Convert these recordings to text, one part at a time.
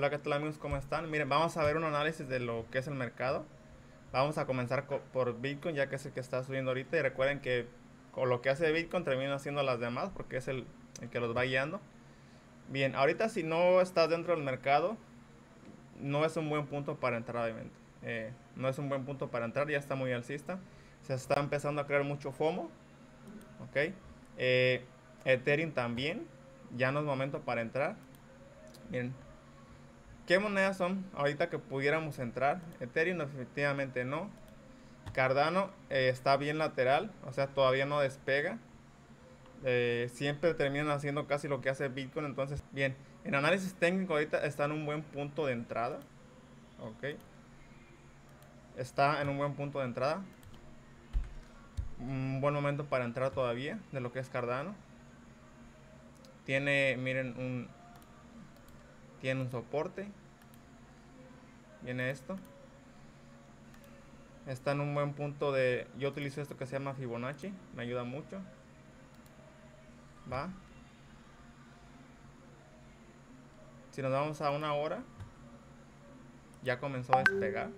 Hola, ¿qué tal amigos? ¿Cómo están? Miren, vamos a ver un análisis de lo que es el mercado. Vamos a comenzar por Bitcoin, ya que es el que está subiendo ahorita. Y recuerden que con lo que hace Bitcoin termina haciendo las demás, porque es el, que los va guiando. Bien, ahorita si no estás dentro del mercado, no es un buen punto para entrar, obviamente. Eh, no es un buen punto para entrar, ya está muy alcista. Se está empezando a crear mucho FOMO. Ok. Eh, Ethereum también. Ya no es momento para entrar. Bien, ¿Qué monedas son ahorita que pudiéramos entrar? Ethereum efectivamente no. Cardano eh, está bien lateral, o sea, todavía no despega. Eh, siempre terminan haciendo casi lo que hace Bitcoin. Entonces, bien, en análisis técnico ahorita está en un buen punto de entrada. Ok. Está en un buen punto de entrada. Un buen momento para entrar todavía de lo que es Cardano. Tiene, miren, un, tiene un soporte viene esto. Está en un buen punto de yo utilizo esto que se llama Fibonacci me ayuda mucho. Va. Si nos vamos a una hora ya comenzó a despegar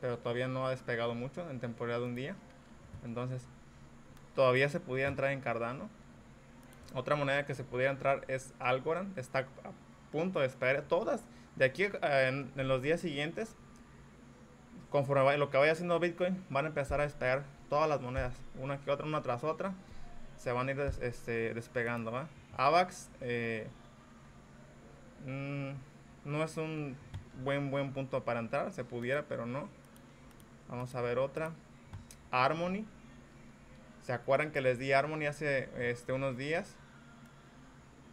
pero todavía no ha despegado mucho en temporada de un día. Entonces todavía se pudiera entrar en Cardano. Otra moneda que se pudiera entrar es Algorand está punto despegar todas de aquí en, los días siguientes, conforme lo que vaya haciendo Bitcoin, van a empezar a despegar todas las monedas, una que otra, una tras otra, se van a ir este, despegando. ¿va? AVAX eh, mm, no es un buen buen punto para entrar, se pudiera, pero no. Vamos a ver otra. Harmony. ¿Se acuerdan que les di Harmony hace este, unos días?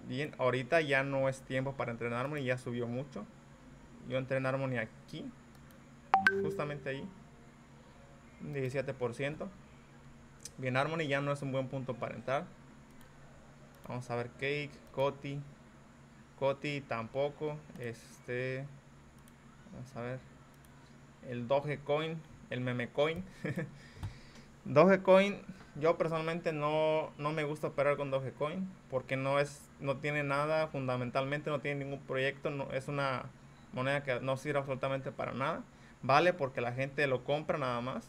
Bien, ahorita ya no es tiempo para entrenar Harmony, ya subió mucho. Yo entré en aquí, justamente ahí, 17%. Bien, Harmony ya no es un buen punto para entrar. Vamos a ver Cake, Coti, Coti tampoco. Este, vamos a ver el Dogecoin, el meme coin. Dogecoin, yo personalmente no, no me gusta operar con Dogecoin porque no es, no tiene nada, fundamentalmente no tiene ningún proyecto, no, es una moneda que no sirve absolutamente para nada. Vale porque la gente lo compra nada más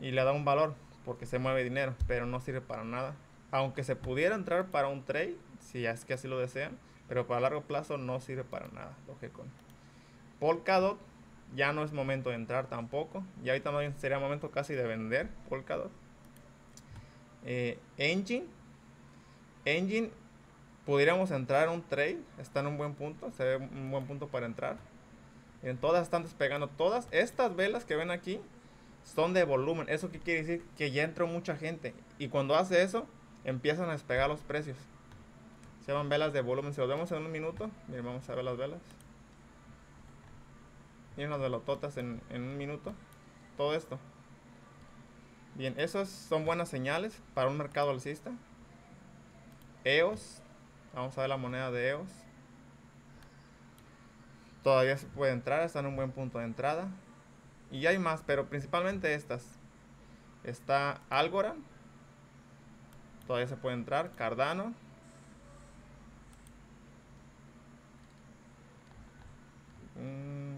y le da un valor porque se mueve dinero, pero no sirve para nada. Aunque se pudiera entrar para un trade, si es que así lo desean, pero para largo plazo no sirve para nada. Dogecoin. Polkadot ya no es momento de entrar tampoco. Ya ahorita no sería momento casi de vender Polkadot. Eh, Engine. Engine pudiéramos entrar en un trade, está en un buen punto, se ve un buen punto para entrar. En todas están despegando, todas estas velas que ven aquí son de volumen. ¿Eso qué quiere decir? Que ya entró mucha gente. Y cuando hace eso, empiezan a despegar los precios. Se llaman velas de volumen. Si lo vemos en un minuto, miren, vamos a ver las velas. Miren las velototas en, en un minuto. Todo esto. Bien, esas son buenas señales para un mercado alcista. EOS Vamos a ver la moneda de EOS. Todavía se puede entrar, está en un buen punto de entrada. Y hay más, pero principalmente estas. Está Algorand. Todavía se puede entrar. Cardano.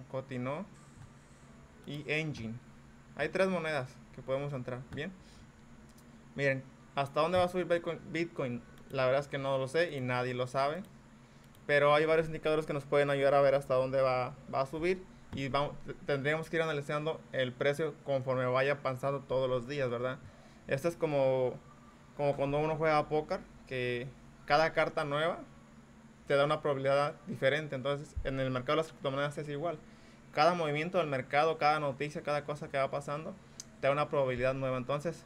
Mm, Cotino. Y Engine. Hay tres monedas que podemos entrar. Bien. Miren, ¿hasta dónde va a subir Bitcoin? La verdad es que no lo sé y nadie lo sabe. Pero hay varios indicadores que nos pueden ayudar a ver hasta dónde va, a subir. Y tendríamos que ir analizando el precio conforme vaya pasando todos los días, ¿verdad? Esto es como, como cuando uno juega a póker, que cada carta nueva te da una probabilidad diferente. Entonces, en el mercado de las criptomonedas es igual. Cada movimiento del mercado, cada noticia, cada cosa que va pasando, te da una probabilidad nueva. Entonces,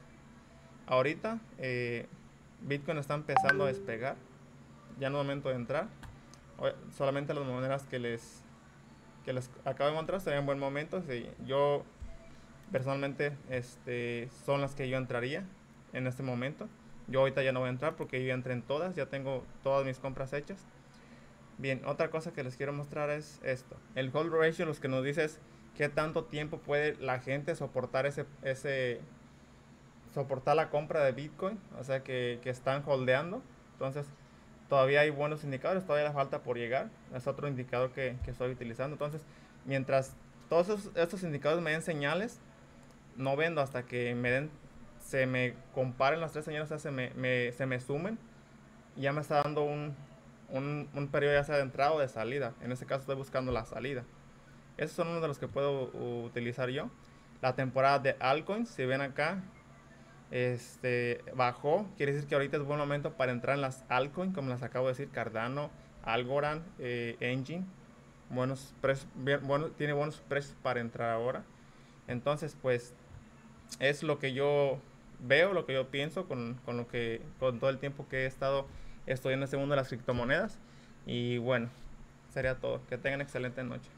ahorita eh, Bitcoin está empezando a despegar. Ya no es momento de entrar. Solamente las monedas que les que les acabo de encontrar serían buen momento. yo personalmente este, son las que yo entraría en este momento. Yo ahorita ya no voy a entrar porque yo entré en todas, ya tengo todas mis compras hechas. Bien, otra cosa que les quiero mostrar es esto. El hold ratio, los que nos dices qué tanto tiempo puede la gente soportar ese, ese, soportar la compra de Bitcoin, o sea que, están holdeando. Entonces, todavía hay buenos indicadores, todavía le falta por llegar. Es otro indicador que, que estoy utilizando. Entonces, mientras todos estos, indicadores me den señales, no vendo hasta que me den, se me comparen las tres señales, se me, se me sumen. Ya me está dando un, un, periodo ya sea de entrada o de salida. En este caso estoy buscando la salida. Esos son uno de los que puedo utilizar yo. La temporada de altcoins, si ven acá, este, bajó. Quiere decir que ahorita es buen momento para entrar en las altcoins, como les acabo de decir, Cardano, Algorand, eh, Engine. Buenos precios, bueno, tiene buenos precios para entrar ahora. Entonces, pues, es lo que yo veo, lo que yo pienso con, con lo que, con todo el tiempo que he estado estudiando este mundo de las criptomonedas. Y bueno, sería todo. Que tengan excelente noche.